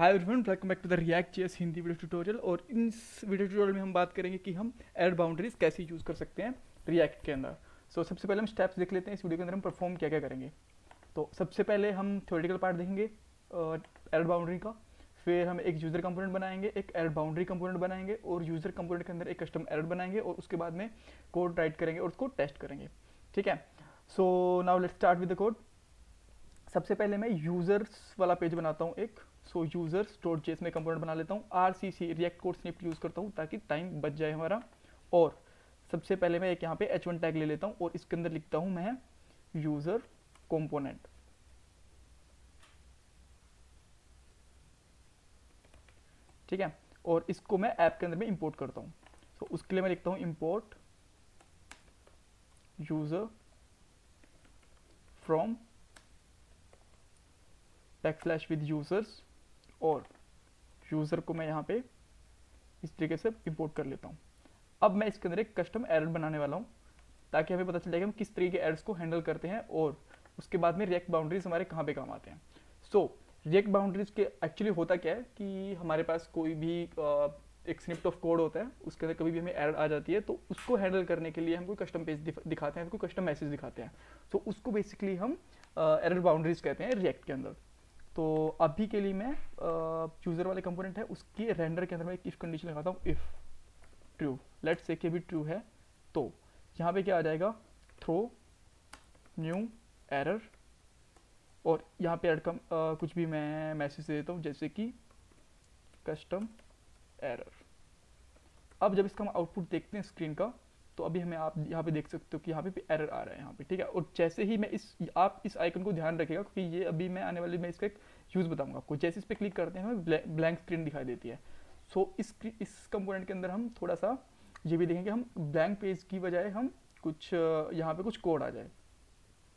Hi everyone welcome back to the React JS Hindi video tutorial और इन video tutorial में हम बात करेंगे कि हम एड बाउंड्रीज कैसे यूज़ कर सकते हैं रिएक्ट के अंदर। सो so, सबसे पहले हम स्टेप्स देख लेते हैं इस वीडियो के अंदर हम परफॉर्म क्या क्या करेंगे। तो सबसे पहले हम थ्योरेटिकल पार्ट देखेंगे एड uh, बाउंड्री का। फिर हम एक यूज़र कंपोनेंट बनाएँगे एक एड बाउंड्री कंपोनेंट बनाएँगे और यूज़र कंपोनेंट के अंदर एक कस्टम एड बनाएँगे और उसके बाद में कोड राइट करेंगे और उसको टेस्ट करेंगे। ठीक है? So now let start with the code सबसे पहले मैं यूज़र्स वाला पेज बनाता हूँ एक। सो यूज़र्स डॉट जेस में कंपोनेंट बना लेता हूँ। R C C React code snippet use करता हूँ ताकि टाइम बच जाए हमारा। और सबसे पहले मैं एक यहाँ पे एच वन टैग ले लेता हूँ और इसके अंदर लिखता हूँ मैं यूज़र कंपोनेंट ठीक है? और इसको मैं ऐप के अंदर में इंपोर्ट करता हूँ। तो उसके लिए मैं लिखता हूँ import user from back slash with users और यूज़र को मैं यहाँ पे इस तरीके से इंपोर्ट कर लेता हूँ। अब मैं इसके अंदर एक कस्टम एरर बनाने वाला हूँ ताकि हमें पता चल जाएगा हम किस तरीके के एड्स को हैंडल करते हैं और उसके बाद में रिएक्ट बाउंड्रीज हमारे कहाँ पे काम आते हैं। सो रिएक्ट बाउंड्रीज के एक्चुअली होता क्या है कि हमारे पास कोई भी एक स्निप्ट ऑफ़ कोड होता है उसके अंदर कभी भी हमें एरर आ जाती है तो उसको हैंडल करने के लिए हम कोई कस्टम पेज दिखाते हैं कोई कस्टम मैसेज दिखाते हैं। सो so, उसको बेसिकली हम एरर बाउंड्रीज कहते हैं रिएक्ट के अंदर। तो अभी के लिए मैं यूज़र वाले कंपोनेंट है उसकी रेंडर के अंदर मैं इफ़ कंडीशन लगाता हूँ इफ़ ट्रू लेट्स से कि भी ट्रू है तो यहाँ पे क्या आ जाएगा? थ्रो न्यू एरर और यहाँ पे एड कम आ, कुछ भी मैं मैसेज दे देता हूँ जैसे कि कस्टम एरर अब जब इसका हम आउटपुट देखते हैं स्क्रीन का तो अभी हमें आप यहाँ पे देख सकते हो कि यहाँ पे एरर आ रहा है यहाँ पे, ठीक है? और जैसे ही मैं इस, आप इस आइकन को ध्यान रखेगा क्योंकि ये अभी मैं आने वाली, मैं इसका एक यूज़ बताऊँगा आपको। जैसे इस पर क्लिक करते हैं, हमें ब्लैंक स्क्रीन दिखाई देती है। सो इस इस कंपोनेंट के अंदर हम थोड़ा सा ये भी देखेंगे, हम ब्लैंक पेज की बजाय हम कुछ, यहाँ पे कुछ कोड आ जाए,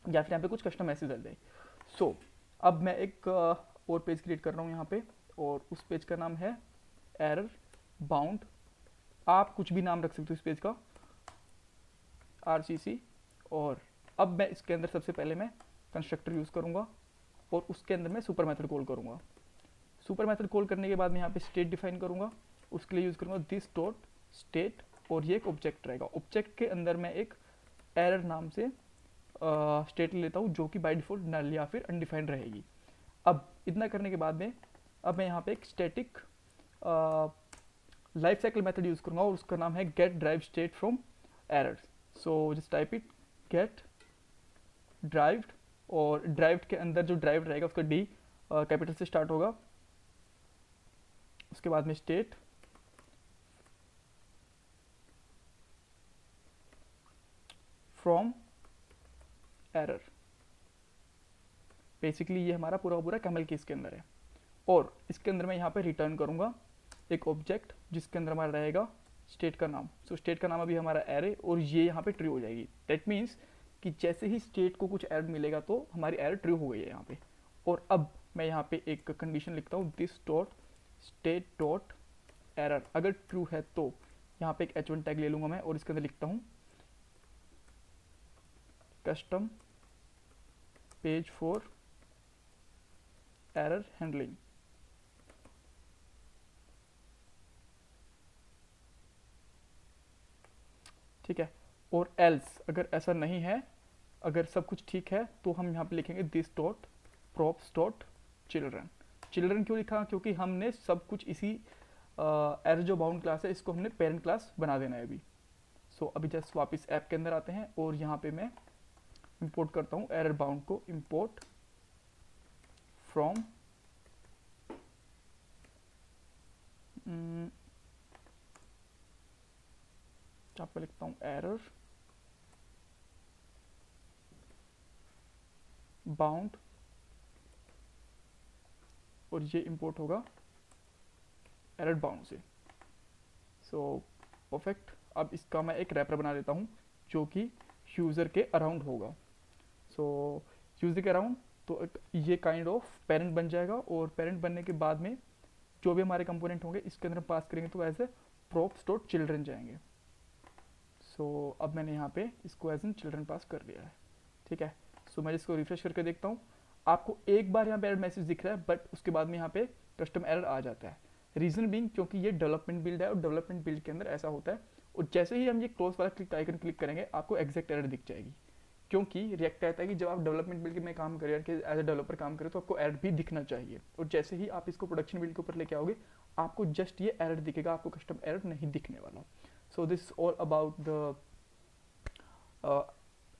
या फिर यहाँ पे कुछ कस्टम मैसेज आ जाए। सो अब मैं एक, और पेज क्रिएट कर रहा हूँ यहाँ पे, और उस पेज का नाम है एरर बाउंड आप कुछ भी नाम रख सकते हो इस पेज का। आर और अब मैं इसके अंदर सबसे पहले मैं कंस्ट्रक्टर यूज़ करूँगा और उसके अंदर मैं सुपर मेथड कॉल करूँगा। सुपर मेथड कॉल करने के बाद मैं यहाँ पे स्टेट डिफाइन करूँगा। उसके लिए यूज़ करूँगा दिस डॉट स्टेट और ये एक ऑब्जेक्ट रहेगा। ऑब्जेक्ट के अंदर मैं एक एरर नाम से स्टेट लेता हूँ जो कि बाई डिफ़ॉल्ट नल या फिर अनडिफाइंड रहेगी। अब इतना करने के बाद में, अब मैं यहाँ पे एक static life cycle method use करूँगा और उसका नाम है get derived state from errors so just type it get derived और ड्राइव्ड के अंदर जो ड्राइव रहेगा, उसका डी कैपिटल से स्टार्ट होगा। उसके बाद में स्टेट फ्रॉम एरर बेसिकली ये हमारा पूरा पूरा कैमल केस के अंदर है। और इसके अंदर मैं यहाँ पे रिटर्न करूँगा एक ऑब्जेक्ट जिसके अंदर हमारा रहेगा। स्टेट का नाम। सो so, स्टेट का नाम अभी हमारा एरे और ये यहाँ पे ट्रू हो जाएगी। दैट मीन्स कि जैसे ही स्टेट को कुछ एड मिलेगा तो हमारी एरर ट्रू हो गई है यहाँ पे। और अब मैं यहाँ पे एक कंडीशन लिखता हूँ this dot state dot error अगर ट्रू है तो यहाँ पे एक एच वन टैग ले लूँगा मैं और इसके अंदर लिखता हूँ custom page for error handling ठीक है? और एल्स अगर ऐसा नहीं है अगर सब कुछ ठीक है तो हम यहाँ पे लिखेंगे this dot props dot children children क्यों लिखा? क्योंकि हमने सब कुछ इसी एर जो बाउंड क्लास है इसको हमने पेरेंट क्लास बना देना है अभी। सो so, अभी जस्ट वापस ऐप के अंदर आते हैं और यहाँ पे मैं इंपोर्ट करता हूँ एरर बाउंड को इंपोर्ट फ्रॉम यहाँ पे लिखता हूँ एरर बाउंड और ये इंपोर्ट होगा एरर बाउंड से सो परफेक्ट अब इसका मैं एक रैपर बना देता हूँ जो कि यूज़र के अराउंड होगा सो so, यूज़र के अराउंड तो ये काइंड ऑफ़ पेरेंट बन जाएगा और पेरेंट बनने के बाद में जो भी हमारे कंपोनेंट होंगे इसके अंदर हम पास करेंगे तो as a props dot children जाएँगे सो so, अब मैंने यहाँ पे इसको एज एन चिल्ड्रन पास कर दिया है। ठीक है? सो so, मैं इसको रिफ्रेश करके देखता हूँ। आपको एक बार यहाँ पे एरर मैसेज दिख रहा है बट उसके बाद में यहाँ पे कस्टम एरर आ जाता है। रीजन बिंग क्योंकि ये डेवलपमेंट बिल्ड है और डेवलपमेंट बिल्ड के अंदर ऐसा होता है। और जैसे ही हम ये क्लोज वाला क्लिक आइकन क्लिक करेंगे आपको एग्जैक्ट एरर दिख जाएगी। क्योंकि रिएक्ट कहता है कि जब आप डेवलपमेंट बिल्ड में काम करें एज ए डेवलपर काम करें तो आपको एरर भी दिखना चाहिए। और जैसे ही आप इसको प्रोडक्शन बिल्ड के ऊपर लेके आओगे आपको जस्ट ये एरर दिखेगा आपको कस्टम एरर नहीं दिखने वाला। So this all about the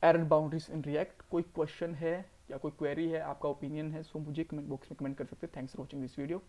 error boundaries in React कोई क्वेश्चन है या कोई क्वेरी है, आपका ओपिनियन है सो मुझे कमेंट बॉक्स में कमेंट कर सकते हैं। Thanks for watching this video